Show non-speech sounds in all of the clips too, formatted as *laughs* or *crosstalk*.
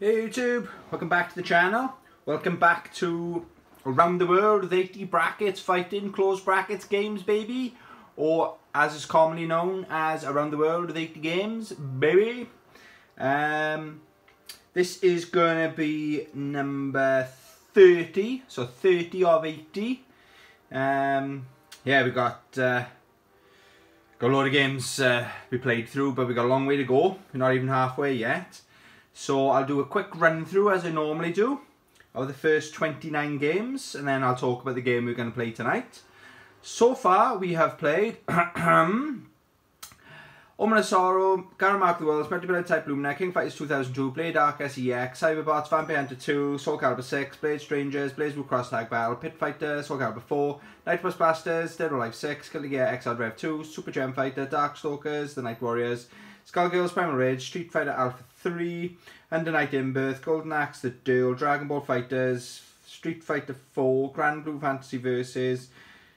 Hey YouTube, welcome back to the channel. Welcome back to Around the World with 80 brackets, fighting, close brackets games, baby. Or as is commonly known as Around the World with 80 games, baby. Um, this is going to be number 30, so 30 of 80. Um, yeah, we got, uh, got a lot of games uh, we played through, but we got a long way to go. We're not even halfway yet. So I'll do a quick run through as I normally do of the first 29 games and then I'll talk about the game we're going to play tonight. So far we have played Omen of Sorrow, Garen Mark the World, Multiplayer Type Lumina, King Fighters 2002, Blade Dark SEX, Cyberbots, Vampire Hunter 2, Soul Calibur 6, Blade Strangers, BlazBlue Cross Tag Battle, Pit Fighter, Soul Calibur 4, Night Bus Blasters, Dead or Alive 6, Guilty Gear XL Rev 2, Super Gem Fighter, Dark Stalkers, The Night Warriors, Skullgirls, Primal Rage, Street Fighter Alpha 3, Under Night in Birth, Golden Axe, The Duel, Dragon Ball FighterZ, Street Fighter 4, Granblue Fantasy Versus,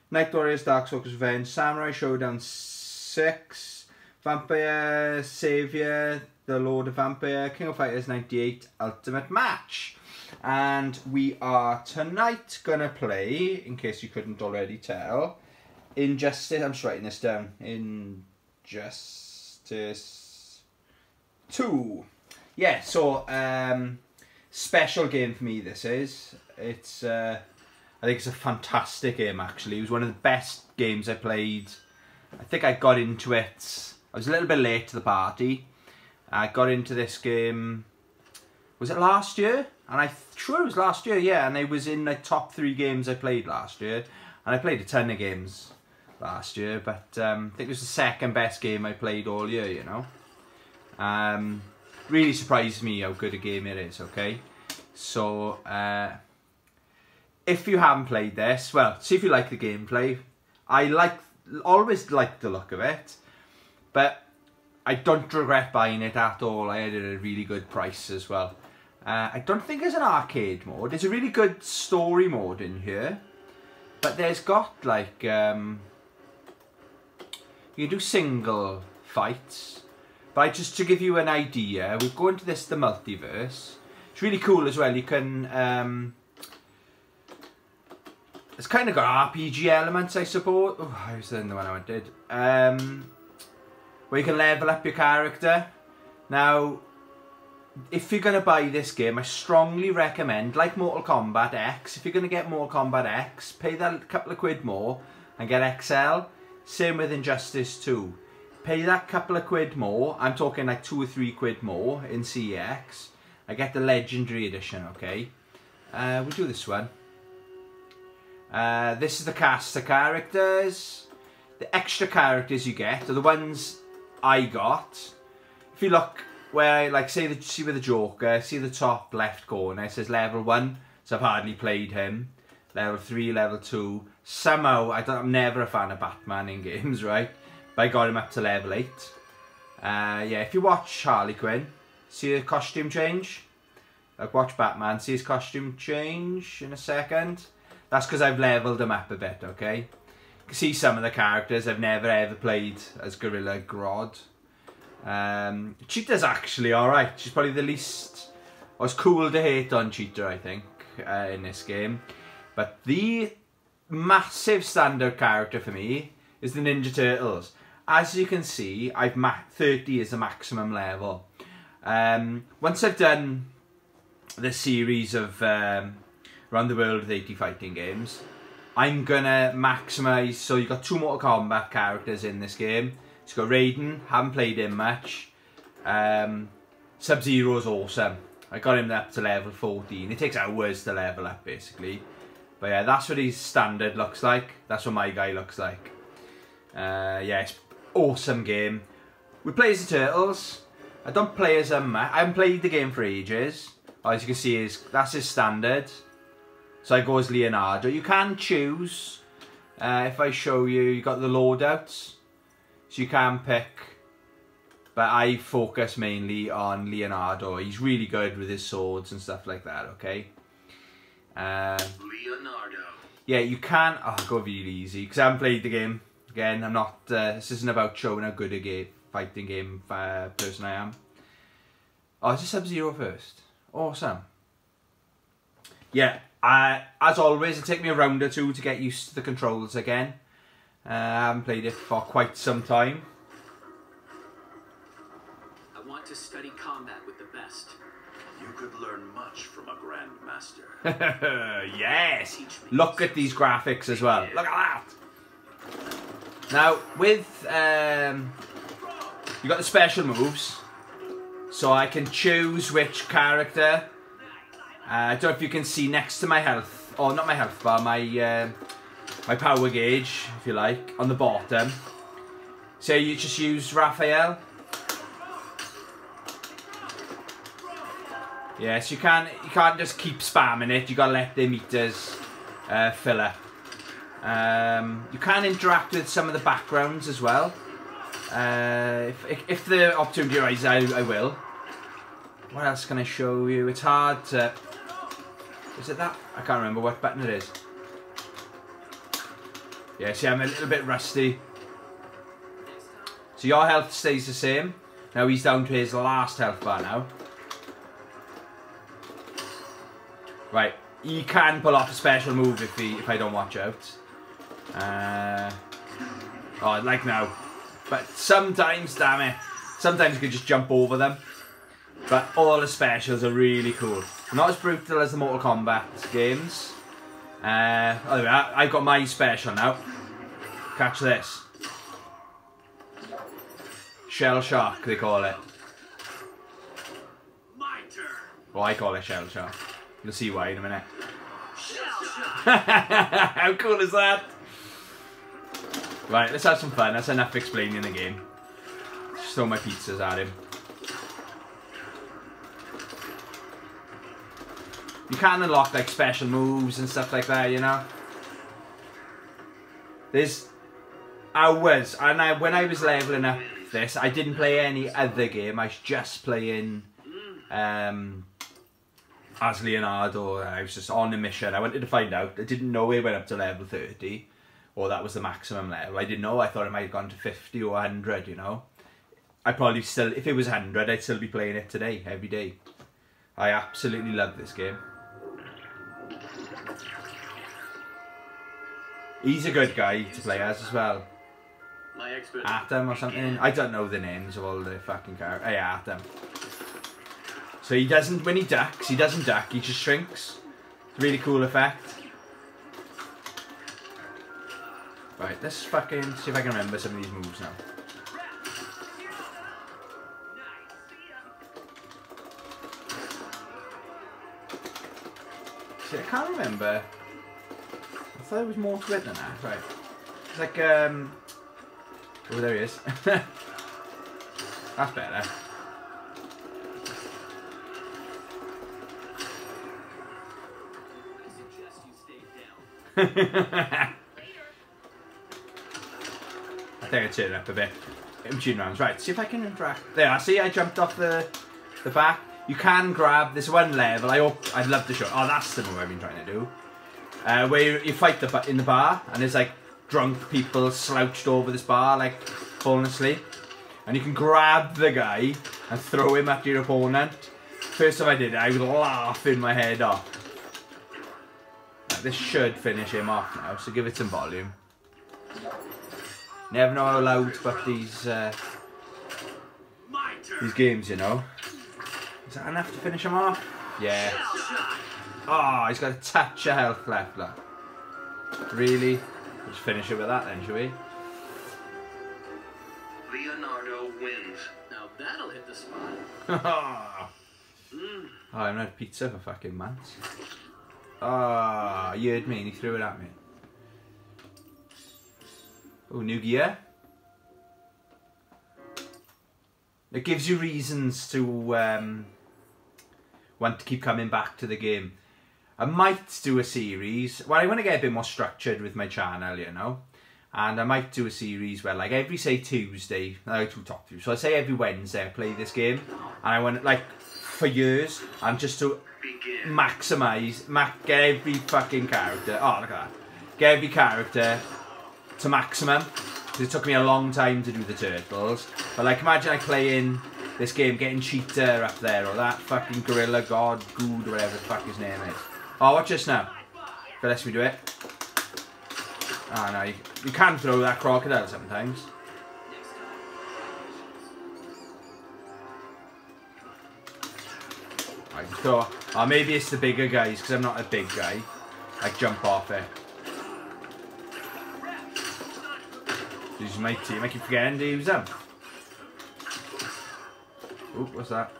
Night Warriors, Darkstalkers Revenge, Samurai Shodown 6, Vampire Savior, The Lord of Vampire, King of Fighters 98, Ultimate Match. And we are tonight gonna play, in case you couldn't already tell, Injustice, I'm just writing this down, Injustice 2. Yeah, so um, special game for me this is. It's uh, I think it's a fantastic game actually. It was one of the best games I played. I think I got into it. I was a little bit late to the party. I got into this game. Was it last year? And I sure it was last year. Yeah, and it was in the top three games I played last year. And I played a ton of games last year, but um, I think it was the second best game I played all year. You know. Um, really surprised me how good a game it is, okay? So, uh, if you haven't played this, well, see if you like the gameplay. I like, always liked the look of it, but I don't regret buying it at all. I had it at a really good price as well. Uh, I don't think there's an arcade mode. There's a really good story mode in here, but there's got like, um, you do single fights, but just to give you an idea, we go into this, the multiverse. It's really cool as well. You can... Um, it's kind of got RPG elements, I suppose. Oh, I was in the one I did. Um, where you can level up your character. Now, if you're going to buy this game, I strongly recommend, like Mortal Kombat X, if you're going to get Mortal Kombat X, pay that couple of quid more and get XL. Same with Injustice 2 pay that couple of quid more, I'm talking like two or three quid more in CeX, I get the Legendary Edition, okay? Uh, we'll do this one. Uh, this is the cast of characters. The extra characters you get are the ones I got. If you look where, like, say, the, see with the Joker, see the top left corner, it says level 1, so I've hardly played him. Level 3, level 2. Somehow, I don't, I'm never a fan of Batman in games, *laughs* right? But I got him up to level 8. Uh, yeah, if you watch Harley Quinn, see the costume change? Like watch Batman, see his costume change in a second? That's because I've leveled him up a bit, okay? See some of the characters I've never ever played as Gorilla Grodd. Um, Cheetah's actually alright. She's probably the least... Well, it's cool to hate on Cheetah, I think, uh, in this game. But the massive standard character for me is the Ninja Turtles as you can see, I've 30 is the maximum level. Um, once I've done the series of um, around the world with 80 fighting games, I'm gonna maximise. So you've got two Mortal Kombat characters in this game. You've got Raiden, haven't played him much. Um, Sub Zero is awesome. I got him up to level 14. It takes hours to level up basically. But yeah, that's what his standard looks like. That's what my guy looks like. Uh, yeah, it's awesome game. We play as the Turtles. I don't play as a I haven't played the game for ages. As you can see, is that's his standard. So I go as Leonardo. You can choose. Uh, if I show you, you got the loadouts. So you can pick. But I focus mainly on Leonardo. He's really good with his swords and stuff like that, okay? Uh, Leonardo. Yeah, you can... Oh, go really easy, because I haven't played the game. Again, I'm not, uh, this isn't about showing how good a game, fighting game uh, person I am. Oh, is it Sub-Zero first? Awesome. Yeah, I, as always, it take me a round or two to get used to the controls again. Uh, I haven't played it for quite some time. I want to study combat with the best. You could learn much from a grandmaster. *laughs* yes! Look at these graphics as well. Look at that! Now, with... Um, you got the special moves. So I can choose which character. Uh, I don't know if you can see next to my health. Or not my health bar, my... Uh, my power gauge, if you like, on the bottom. So you just use Raphael. Yes, you can't you can't just keep spamming it. You gotta let the meters uh, fill up. Um, you can interact with some of the backgrounds as well. Uh, if, if, if the opportunity arises, I, I will. What else can I show you? It's hard to... Is it that? I can't remember what button it is. Yeah, see, I'm a little bit rusty. So your health stays the same. Now he's down to his last health bar now. Right, he can pull off a special move if he if I don't watch out. Uh, oh, like now. But sometimes, damn it, sometimes you can just jump over them. But all the specials are really cool. Not as brutal as the Mortal Kombat games. Uh, anyway, I, I've got my special now. Catch this. Shell Shock, they call it. Well, I call it Shell Shock. You'll see why in a minute. *laughs* How cool is that? Right, let's have some fun. That's enough explaining the game. Just throw my pizzas at him. You can unlock like special moves and stuff like that, you know. There's hours, and I when I was leveling up this, I didn't play any other game. I was just playing um, as Leonardo. I was just on a mission. I wanted to find out. I didn't know it went up to level 30, or that was the maximum level. I didn't know. I thought it might have gone to 50 or 100, you know. I probably still, if it was 100, I'd still be playing it today, every day. I absolutely love this game. He's a good guy to play as as well. My expert. Atom or something. I don't know the names of all the fucking characters. Hey, Atom. So he doesn't, when he ducks, he doesn't duck, he just shrinks. It's a really cool effect. Right, let's fucking see if I can remember some of these moves now. See, I can't remember. I thought there was more to it than that. Right. It's like, um... Oh, there he is. *laughs* That's better. I *laughs* think turn up a bit. I'm tuning rounds. Right, see if I can interact. There, I see I jumped off the the back. You can grab this one level. I hope I'd love to show. Oh, that's the move I've been trying to do. Uh, where you, you fight the in the bar, and there's like drunk people slouched over this bar, like falling asleep, and you can grab the guy and throw him at your opponent. First time I did it, I was laughing my head off. This should finish him off now, so give it some volume. Never know how loud but these uh, these games, you know. Is that enough to finish him off? Yeah. Shell. Oh, he's got a touch of health left, look. Really? Let's finish it with that then, shall we? Leonardo wins. Now that'll hit the spot. oh. I haven't had pizza for fucking months. Ah, you heard me and he threw it at me. Oh, new gear. It gives you reasons to um, want to keep coming back to the game. I might do a series. Well, I want to get a bit more structured with my channel, you know. And I might do a series where, like, every, say, Tuesday, I to talk to you. So I say every Wednesday I play this game. And I want, like, for years, and just to maximise, ma- get every fucking character. Oh, look at that. Get every character to maximum. it took me a long time to do the turtles. But like, imagine I play in this game getting Cheetah up there, or that fucking Gorilla God Good, whatever the fuck his name is. Oh, watch this now. It lets me do it. Oh no, you, you can throw that crocodile sometimes. I throw. Oh, maybe it's the bigger guys because I'm not a big guy. I jump off it. Use my team. I keep forgetting to use them. Oop, what's that?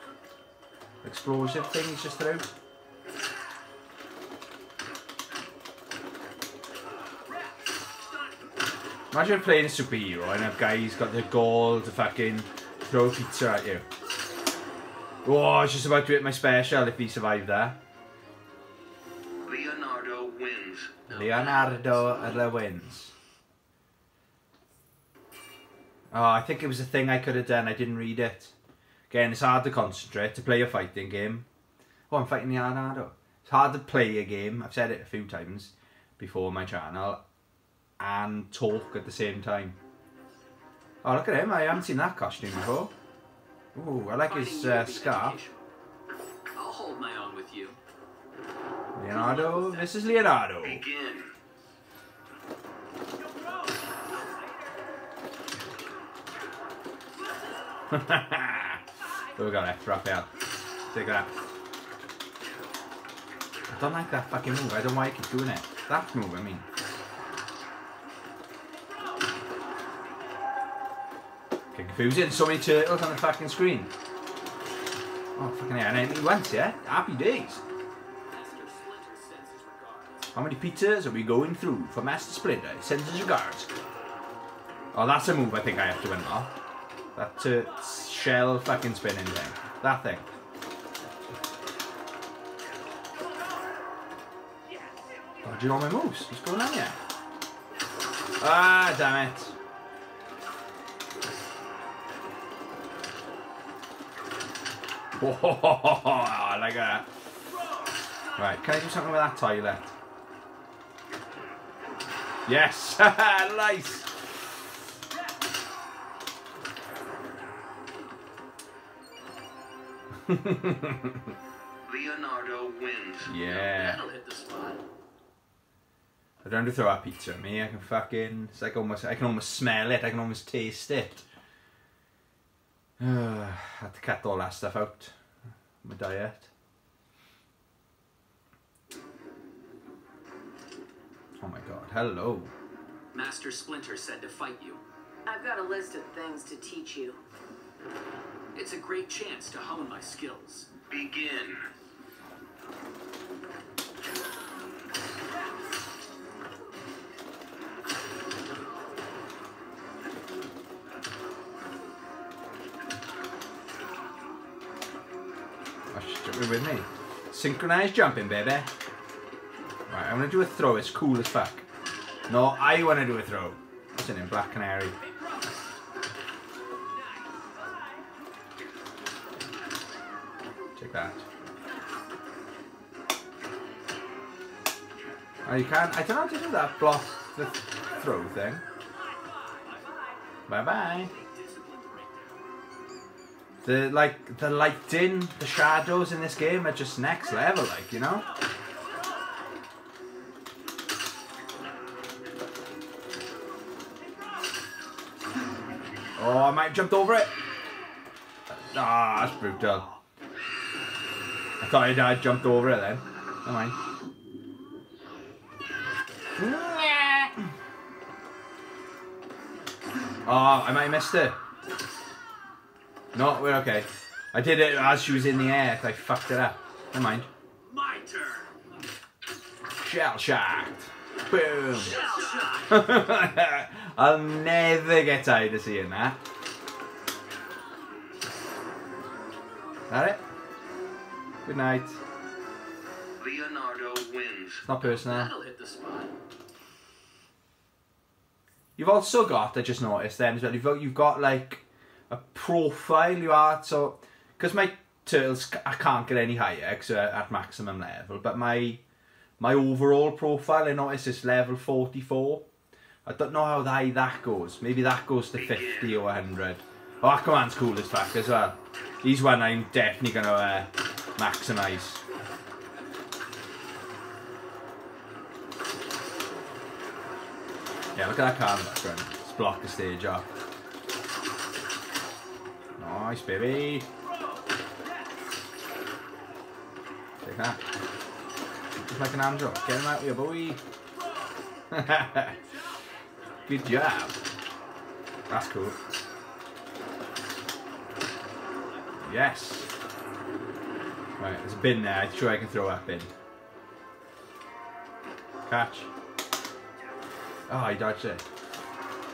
Explosive thing he's just threw. Imagine playing a superhero and a guy's got the goal to fucking throw a pizza at you. Oh, I was just about to hit my special if he survived that. Leonardo wins. Leonardo wins. Oh, I think it was a thing I could have done. I didn't read it. Again, it's hard to concentrate to play a fighting game. Oh, I'm fighting Leonardo. It's hard to play a game. I've said it a few times before on my channel and talk at the same time. Oh, look at him. I haven't seen that costume before. Ooh, I like his uh, scarf. I'll hold my own with you. Leonardo. This is Leonardo. Begin. *laughs* so we got left, Raphael. Take that. I don't like that fucking move. I don't know why I keep doing it. That move, I mean. Okay, confusing. So many turtles on the fucking screen. Oh, fucking hell. And only once, yeah? Happy days. How many pizzas are we going through for Master Splinter? He sends his regards. Oh, that's a move I think I have to unlock. That uh, shell fucking spinning thing. That thing. Do you know my moves? What's going on here? Ah, damn it. Whoa, *laughs* I like that. Right, can I do something with that toilet? Yes! *laughs* nice! *laughs* Leonardo wins. Yeah. That'll hit the spot. I don't have to throw that pizza at me. I can fucking. It's like almost. I can almost smell it. I can almost taste it. *sighs* I had to cut all that stuff out. My diet. Oh my god. Hello. Master Splinter said to fight you. I've got a list of things to teach you. It's a great chance to hone my skills. Begin. Jumping with me. Synchronized jumping, baby. Right, I'm gonna do a throw. It's cool as fuck. No, I wanna do a throw. What's in? Black Canary. Take that. Oh, you can't. I don't know how to do that. Block the throw thing. Bye bye. The like the lighting, the shadows in this game are just next level, like you know. Oh, I might have jumped over it. Ah, that's brutal. I thought I'd, jumped over it then. Never mind. Oh, I might have missed it. No, we're okay. I did it as she was in the air. I fucked it up. Never mind. My turn. Shell shocked. Boom. Shell shock. *laughs* I'll never get tired of seeing that. That it? Good night. Leonardo wins. It's not personal. That'll hit the spot. You've also got, I just noticed then as well, you've got, you've got like a profile you are, so, because my turtles, I can't get any higher because at maximum level, but my my overall profile, I noticed is level 44. I don't know how high that goes. Maybe that goes to 50 or 100. Oh, Aquaman's cool as fuck as well. He's one I'm definitely going to uh, maximise. Yeah, look at that car in the background. It's blocked the stage off. Nice, baby. Take that. Just like an Andrew. Get him out here, boy. *laughs* Good job. That's cool. Yes. Right, there's a bin there. I'm sure I can throw that bin. Catch. Oh, he dodged it.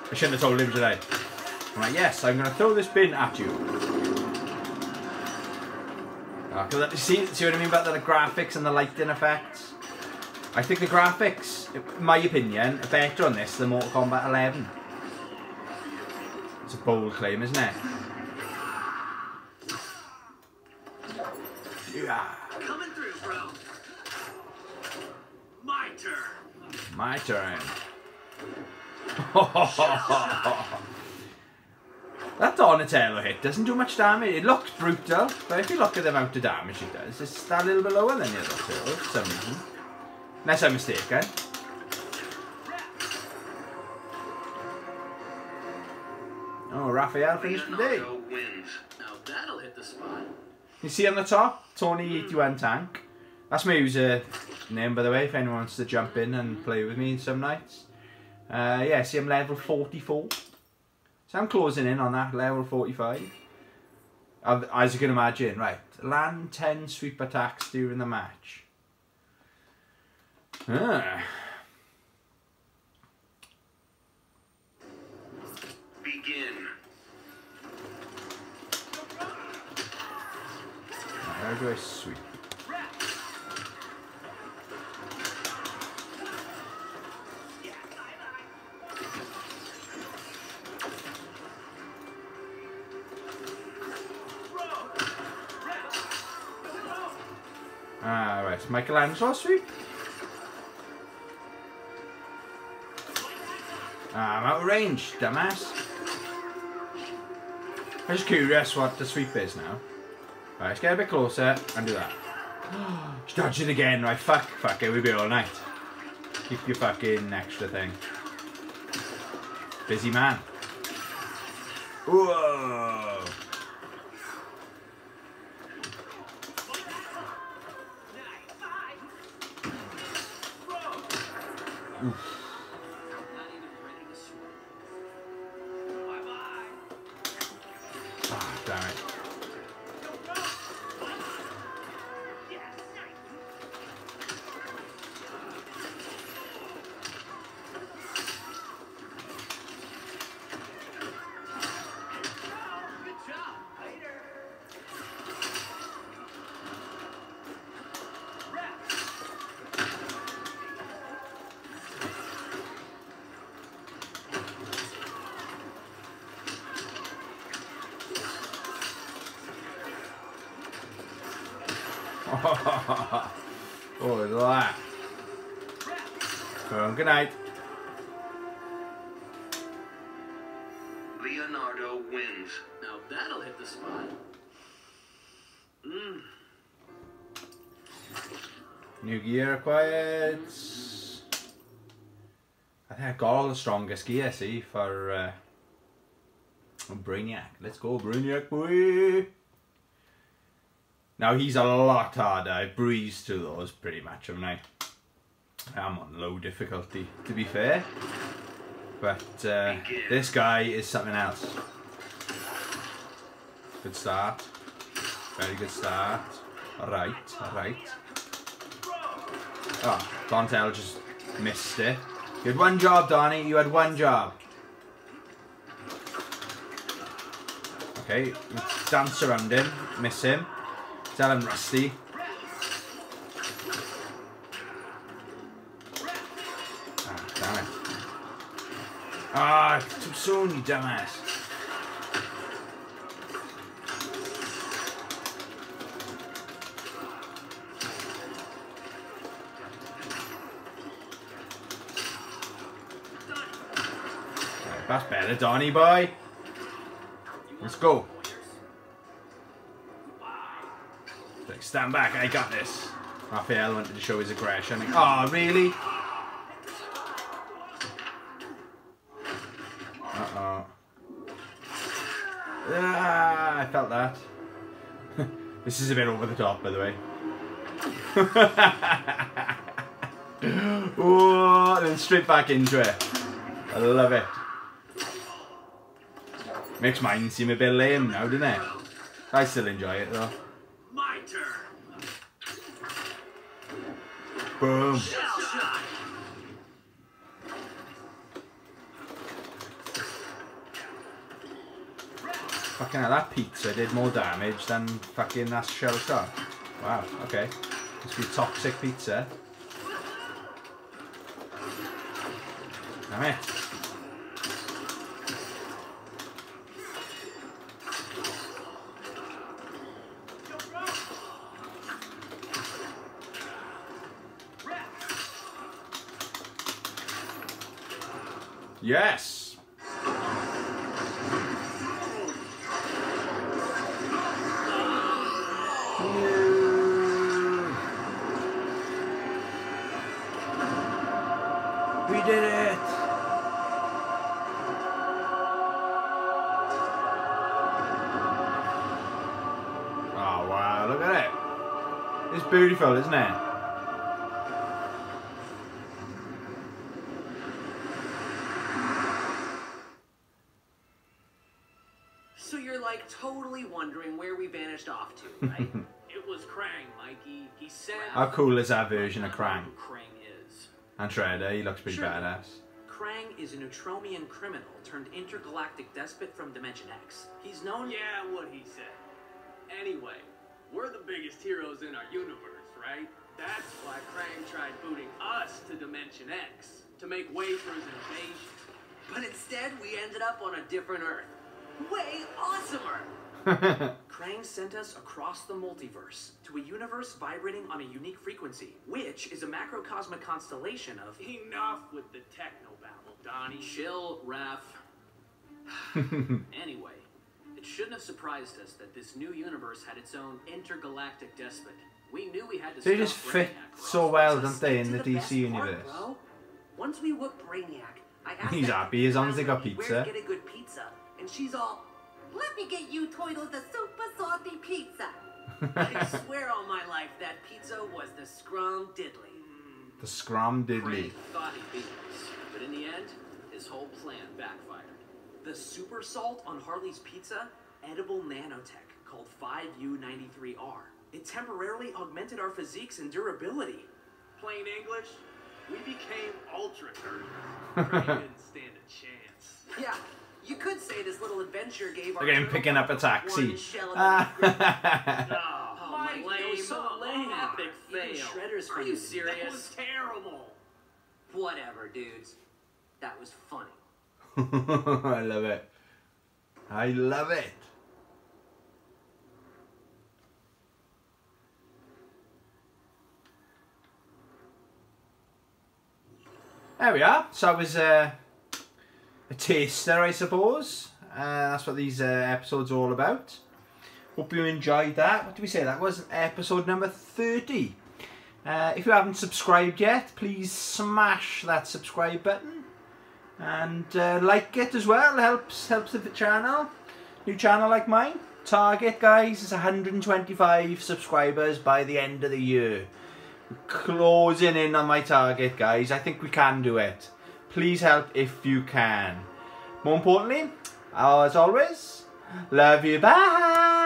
I shouldn't have told him today. I'm like, yes, I'm going to throw this bin at you. Uh, cause, see, see what I mean about the graphics and the lighting effects? I think the graphics, in my opinion, are better on this than Mortal Kombat 11. It's a bold claim, isn't it? Yeah. Coming through, bro. My turn. My turn. *laughs* that Donatello hit doesn't do much damage. It looks brutal, but if you look at the amount of damage it does, it's that little bit lower than the other two for some reason. Unless I'm mistaken. Eh? Oh, Raphael finished the day. Wins. Now that'll hit the spot. You see on the top, Tony 81 Tank. That's my user name, by the way, if anyone wants to jump in and play with me some nights. Uh, yeah, see, I'm level 44. So I'm closing in on that, level 45. Uh, As you can imagine, right, land 10 sweep attacks during the match. Ah. Do I sweep? Ah. Michelangelo sweep. I'm out of range, dumbass. I'm just curious what the sweep is now. Right, let's get a bit closer and do that. Dodge it again, right? Fuck, fuck it, we'll be all night. Keep your fucking extra thing. Busy man. Whoa! Oh, look at that. Well, good night. Leonardo wins. Now that'll hit the spot. Mm. New gear acquired. I think I got all the strongest gear, see, for uh, Brainiac. Let's go, Brainiac boy! Now he's a lot harder. I breezed through those pretty much, haven't I? I'm on low difficulty, to be fair. But uh, this guy is something else. Good start. Very good start. Alright, alright. Oh, Dontel just missed it. You had one job, Donnie. You had one job. Okay, dance around him. Miss him. Tell him Rusty. Ah, damn it. Ah, too soon, you dumbass. That's better, Donny boy. Let's go. Stand back, I got this. Raphael wanted to show his aggression. Oh, really? Uh-oh. Ah, I felt that. *laughs* this is a bit over the top, by the way. *laughs* oh, then straight back into it. I love it. Makes mine seem a bit lame now, doesn't it? I still enjoy it though. My turn. Boom. Fucking hell, that pizza did more damage than fucking that shell shot. Wow, okay. Must be toxic pizza. Damn it. Yes! We did it! Oh wow, look at it. It's beautiful, isn't it? How cool is that version of I don't know Krang? Krang is. And Shredder, he looks pretty Sure. badass. Krang is a Neutromian criminal turned intergalactic despot from Dimension X. He's known. Yeah, what he said. Anyway, we're the biggest heroes in our universe, right? That's why Krang tried booting us to Dimension X to make way for his invasion. but instead, we ended up on a different Earth. Way awesomer! *laughs* Krang sent us across the multiverse to a universe vibrating on a unique frequency, which is a macrocosmic constellation of. Enough with the techno babble, Donnie. Chill, Raph. *laughs* anyway, it shouldn't have surprised us that this new universe had its own intergalactic despot. We knew we had to They just fit Brainiac so well, don't they, in stick the DC universe? Part. Once we whoop Brainiac, I *laughs* asked He's happy as long as they got where to pizza. get a good pizza, and she's all, "Let me get you Toidles a super salty pizza." *laughs* I swear all my life that pizza was the scrum diddly. The Scrum Krang Diddly. thought he beat us, but in the end, his whole plan backfired. The super salt on Harley's pizza, edible nanotech called 5U93R. It temporarily augmented our physiques and durability. Plain English, we became ultra turtles. *laughs* Krang didn't stand a chance. *laughs* Yeah, you could say this little adventure gave our Look at him picking up a taxi. shell of a grip. Ah. Oh, Mike, lame. that was so lame. Epic Even fail. Shredder's Are you funny. serious? That was terrible. Whatever, dudes. That was funny. *laughs* I love it. I love it. There we are. So I was uh, a taster, I suppose. Uh, that's what these uh, episodes are all about. Hope you enjoyed that. What did we say? That was episode number 30. Uh, if you haven't subscribed yet, please smash that subscribe button and uh, like it as well. Helps helps the channel. New channel like mine. Target guys is 125 subscribers by the end of the year. Closing in on my target, guys. I think we can do it. Please help if you can. More importantly, as always, love you. Bye.